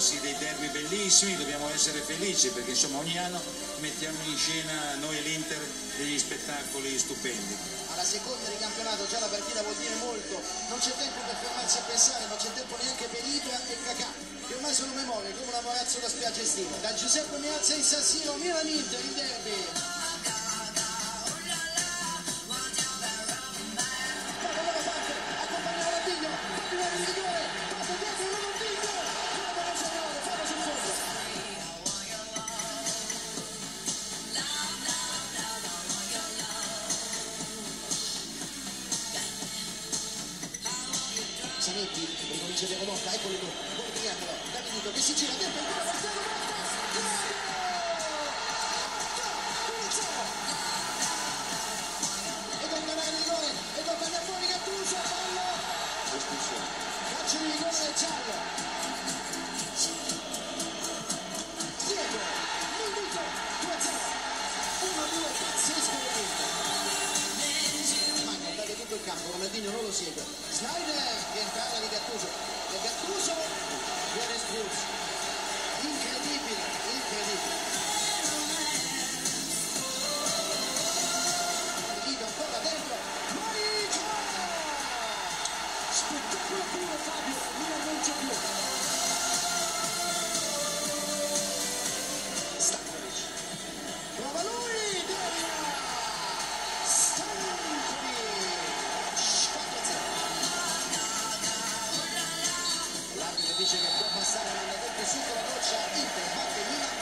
contentissimi, dobbiamo essere felici perché insomma ogni anno mettiamo in scena noi e l'Inter degli spettacoli stupendi. Alla seconda di campionato già la partita vuol dire molto, non c'è tempo per fermarsi a pensare, non c'è tempo neanche per Ibra e Cacà, che ormai sono memorie come un ragazzo da spiaggia estiva. Da Giuseppe Meazza in San Siro, Milan Inter in derby. Zanetti non ce ne conosca eccolo lui buon triangolo da Milito che si gira via per il Marcelo Montes e tornerà il rigore e tornerà fuori Gattuso fallo calcio di rigore del giallo dietro Milito 2-0 1-2 3 campo, Ronaldinho non lo segue. Snyder che parla di Gattuso e Gattuso viene espulso. Incredibile, incredibile. Guido ancora dentro. Maricio! Spettacolo puro Fabio, dice che può passare nella 25 la doccia Inter batte Milan